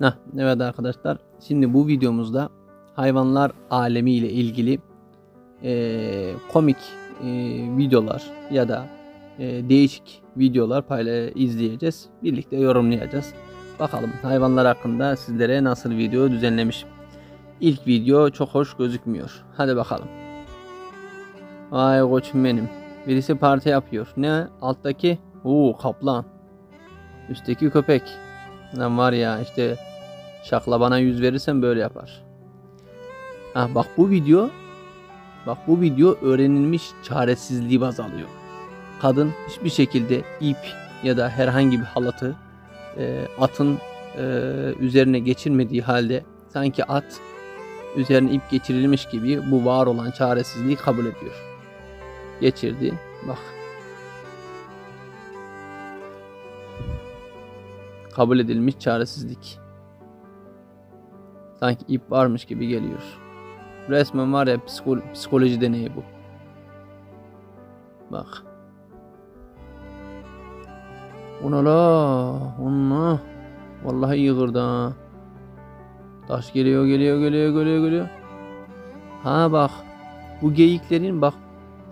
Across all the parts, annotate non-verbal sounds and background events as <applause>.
Heh, evet arkadaşlar. Şimdi bu videomuzda hayvanlar alemi ile ilgili e, komik e, videolar ya da e, değişik videolar payla izleyeceğiz. Birlikte yorumlayacağız. Bakalım hayvanlar hakkında sizlere nasıl video düzenlemişim. İlk video çok hoş gözükmüyor. Hadi bakalım. Ay koçum benim. Birisi parti yapıyor. Ne? Alttaki? Oo kaplan. Üstteki köpek. Lan var ya işte şakla bana yüz verirsen böyle yapar. Ha bak bu video bak bu video öğrenilmiş çaresizliği baz alıyor. Kadın hiçbir şekilde ip ya da herhangi bir halatı e, atın e, üzerine geçirmediği halde sanki at üzerine ip geçirilmiş gibi bu var olan çaresizliği kabul ediyor. Geçirdi. Bak. Kabul edilmiş çaresizlik. Sanki ip varmış gibi geliyor. Resmen var ya psikolo psikoloji deneyi bu. Bak. Ona la. Ona. Vallahi iyi kırdı ha. Taş geliyor geliyor geliyor geliyor geliyor. Ha bak. Bu geyiklerin bak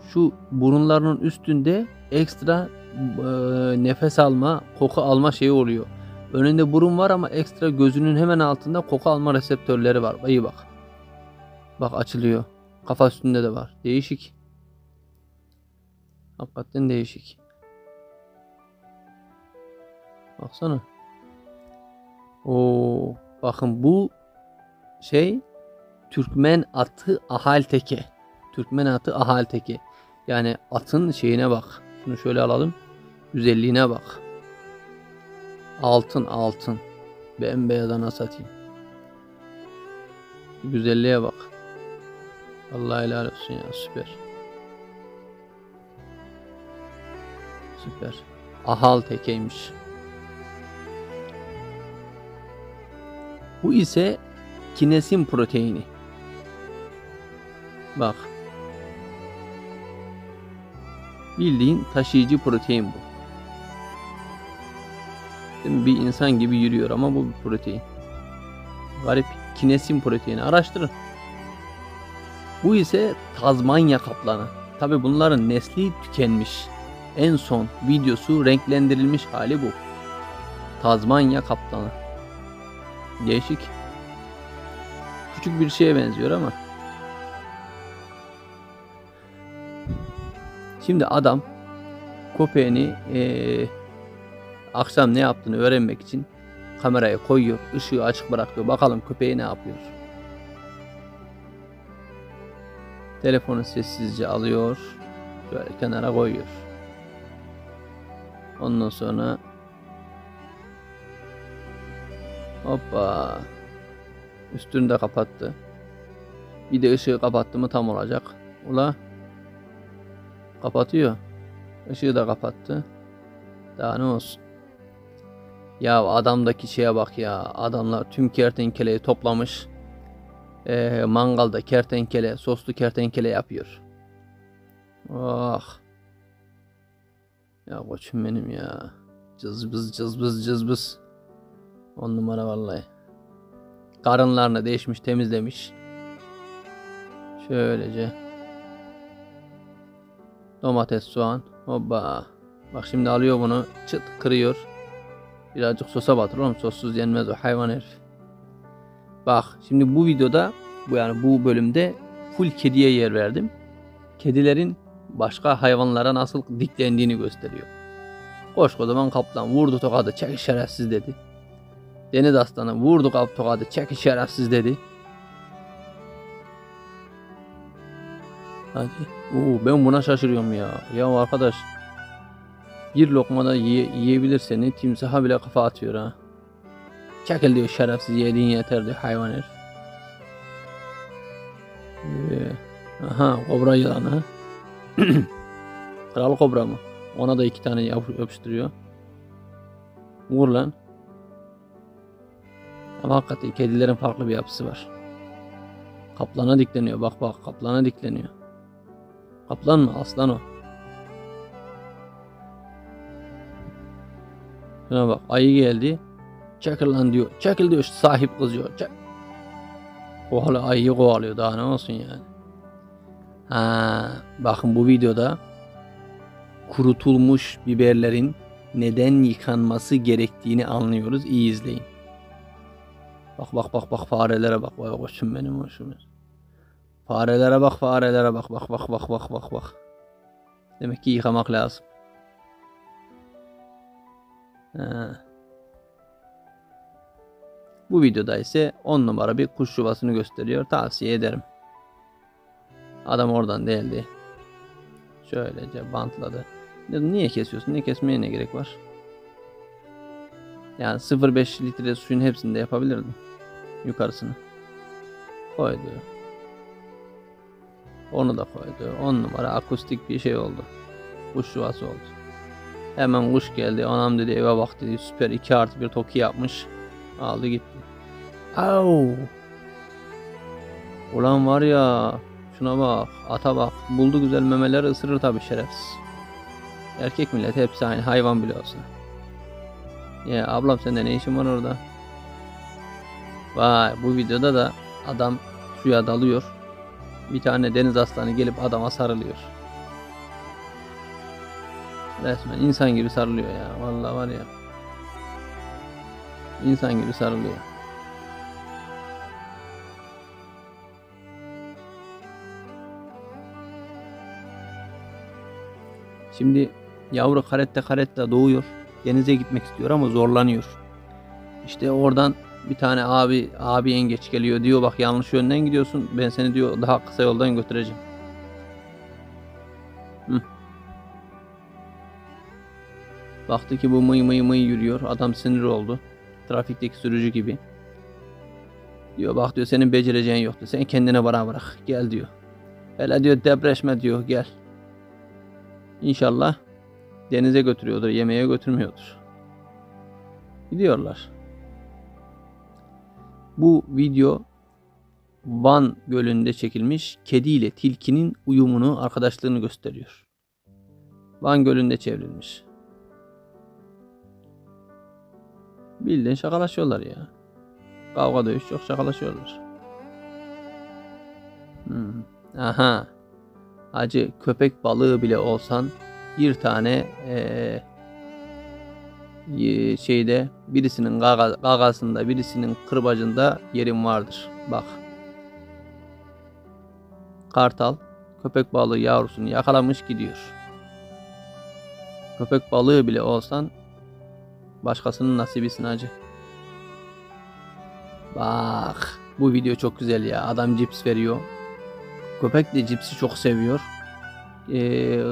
şu burunlarının üstünde ekstra e, nefes alma, koku alma şeyi oluyor. Önünde burun var ama ekstra gözünün hemen altında koku alma reseptörleri var. İyi bak. Bak açılıyor. Kafa üstünde de var. Değişik. Hakikaten değişik. Baksana. Oo, bakın bu şey Türkmen atı ahal teke. Türkmen atı ahal teke. Yani atın şeyine bak. Şunu şöyle alalım. Güzelliğine bak. Altın altın. Bembeyazana satayım. Güzelliğe bak. Allah helal olsun ya süper. Süper. Ahal tekeymiş. Bu ise kinesin proteini. Bak. Bildiğin taşıyıcı protein bu. Değil Bir insan gibi yürüyor ama bu bir protein. Garip kinesin proteini araştırın. Bu ise Tazmanya kaplanı. Tabi bunların nesli tükenmiş. En son videosu renklendirilmiş hali bu. Tazmanya kaplanı. Değişik. Küçük bir şeye benziyor ama. Şimdi adam köpeğini ee, akşam ne yaptığını öğrenmek için kameraya koyuyor. ışığı açık bırakıyor. Bakalım köpeği ne yapıyor. Telefonu sessizce alıyor. Şöyle kenara koyuyor. Ondan sonra hoppa üstünü de kapattı. Bir de ışığı kapattı mı tam olacak. Ula kapatıyor. Işığı da kapattı. Daha ne olsun. Ya adamdaki şeye bak ya. Adamlar tüm kertenkeleyi toplamış. Ee, mangalda kertenkele, soslu kertenkele yapıyor. Ah. Ya koçum benim ya. Cızbız cızbız cızbız. On numara vallahi. Karınlarını değişmiş temizlemiş. Şöylece. Domates, soğan. Hoppa. Bak şimdi alıyor bunu. Çıt kırıyor. Birazcık sosa batır oğlum. Sossuz yenmez o hayvan herif. Bak şimdi bu videoda bu yani bu bölümde full kediye yer verdim. Kedilerin başka hayvanlara nasıl diklendiğini gösteriyor. Koskocaman kaplan vurdu tokadı çek şerefsiz dedi. Deniz aslanı vurdu kap tokadı çek şerefsiz dedi. Hadi. Oo, ben buna şaşırıyorum ya. Ya arkadaş bir lokmada yiye, yiyebilir timsaha bile kafa atıyor ha. Çekil diyor şerefsiz yediğin yeter diyor hayvan herif. Ee, aha kobra yılanı. <clears throat> Kral kobra mı? Ona da iki tane yapıştırıyor. Vur lan. Ama hakikaten kedilerin farklı bir yapısı var. Kaplana dikleniyor. Bak bak kaplana dikleniyor. Kaplan mı? Aslan o. Şuna bak ayı geldi. Çekil lan diyor. Çekil diyor sahip kızıyor. Çek. Kovala ayıyı kovalıyor daha ne olsun yani. Ha, bakın bu videoda kurutulmuş biberlerin neden yıkanması gerektiğini anlıyoruz. İyi izleyin. Bak bak bak bak farelere bak. Vay koçum benim hoşum. Farelere bak farelere bak bak bak bak bak bak bak. Demek ki yıkamak lazım. Bu videoda ise 10 numara bir kuş yuvasını gösteriyor. Tavsiye ederim. Adam oradan değildi. Şöylece bantladı. Dedim niye kesiyorsun? Niye kesmeye ne gerek var? Yani 0.5 litre suyun hepsini de yapabilirdim. Yukarısını. Koydu. Onu da koydu. 10 numara akustik bir şey oldu. Kuş yuvası oldu. Hemen kuş geldi. Anam dedi eve bak dedi. Süper 2 artı bir toki yapmış. Aldı gitti. Au. Ulan var ya. Şuna bak. Ata bak. Buldu güzel memeleri ısırır tabi şerefsiz. Erkek millet hepsi aynı. Hayvan bile olsa. Ya ablam sende ne işin var orada? Vay bu videoda da adam suya dalıyor. Bir tane deniz aslanı gelip adama sarılıyor. Resmen insan gibi sarılıyor ya. Vallahi var ya. İnsan gibi sarılıyor. Şimdi yavru karette karette doğuyor. Denize gitmek istiyor ama zorlanıyor. İşte oradan bir tane abi abi yengeç geliyor diyor bak yanlış yönden gidiyorsun. Ben seni diyor daha kısa yoldan götüreceğim. Baktı ki bu mıy mıy mıy yürüyor. Adam sinir oldu. Trafikteki sürücü gibi. Diyor bak diyor senin becereceğin yoktu. Sen kendine bana bırak. Gel diyor. Hele diyor depreşme diyor gel. İnşallah denize götürüyordur. Yemeğe götürmüyordur. Gidiyorlar. Bu video Van Gölü'nde çekilmiş kedi ile tilkinin uyumunu, arkadaşlığını gösteriyor. Van Gölü'nde çevrilmiş. Bildiğin şakalaşıyorlar ya. Kavga dövüş çok şakalaşıyorlar. Hmm. Aha. Acı köpek balığı bile olsan bir tane ee, şeyde birisinin gaga, gagasında birisinin kırbacında yerin vardır. Bak. Kartal köpek balığı yavrusunu yakalamış gidiyor. Köpek balığı bile olsan başkasının nasibisin acı. Bak bu video çok güzel ya. Adam cips veriyor. Köpek de cipsi çok seviyor. Ee,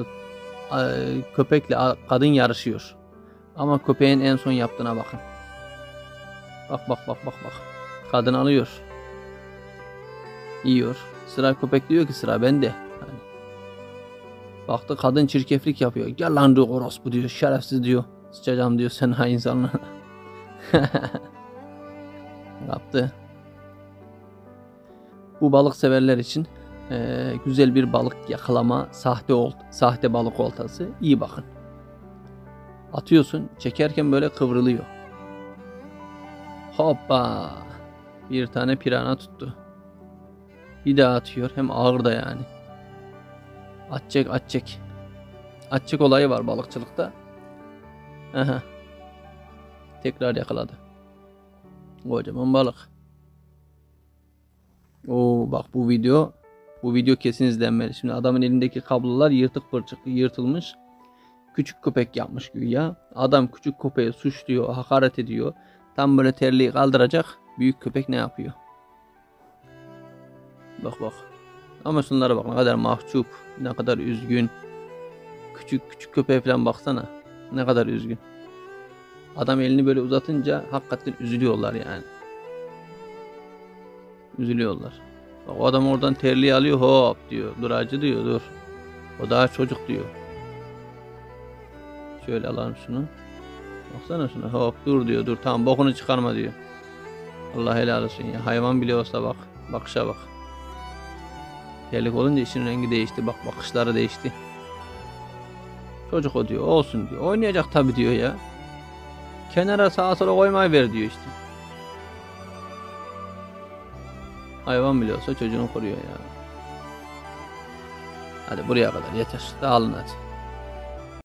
köpekle kadın yarışıyor. Ama köpeğin en son yaptığına bakın. Bak bak bak bak bak. Kadın alıyor. Yiyor. Sıra köpek diyor ki sıra bende. Hani. Baktı kadın çirkeflik yapıyor. Gel lan diyor orospu diyor. Şerefsiz diyor. Sıçacağım diyor sen ha insanla. <laughs> Yaptı. Bu balık severler için e, güzel bir balık yakalama sahte olt, sahte balık oltası. İyi bakın. Atıyorsun, çekerken böyle kıvrılıyor. Hoppa! Bir tane pirana tuttu. Bir daha atıyor. Hem ağır da yani. Atacak, atacak. Atacak olayı var balıkçılıkta. Aha. Tekrar yakaladı. Kocaman balık. Oo bak bu video bu video kesin izlenmeli. Şimdi adamın elindeki kablolar yırtık pırçık yırtılmış. Küçük köpek yapmış güya. Adam küçük köpeği suçluyor, hakaret ediyor. Tam böyle terliği kaldıracak. Büyük köpek ne yapıyor? Bak bak. Ama şunlara bak ne kadar mahcup, ne kadar üzgün. Küçük küçük köpeğe falan baksana. Ne kadar üzgün. Adam elini böyle uzatınca hakikaten üzülüyorlar yani. Üzülüyorlar. Bak o adam oradan terliği alıyor hop diyor. Dur acı diyor dur. O daha çocuk diyor. Şöyle alalım şunu. Baksana şuna hop dur diyor dur tamam bokunu çıkarma diyor. Allah helal olsun ya. Hayvan bile olsa bak. Bakışa bak. Terlik olunca işin rengi değişti. Bak bakışları değişti. Çocuk o diyor olsun diyor. Oynayacak tabi diyor ya. kenara sağa sola koymayı ver diyor işte. Hayvan bile olsa çocuğunu koruyor ya. Hadi buraya kadar yeter. Dağılın hadi.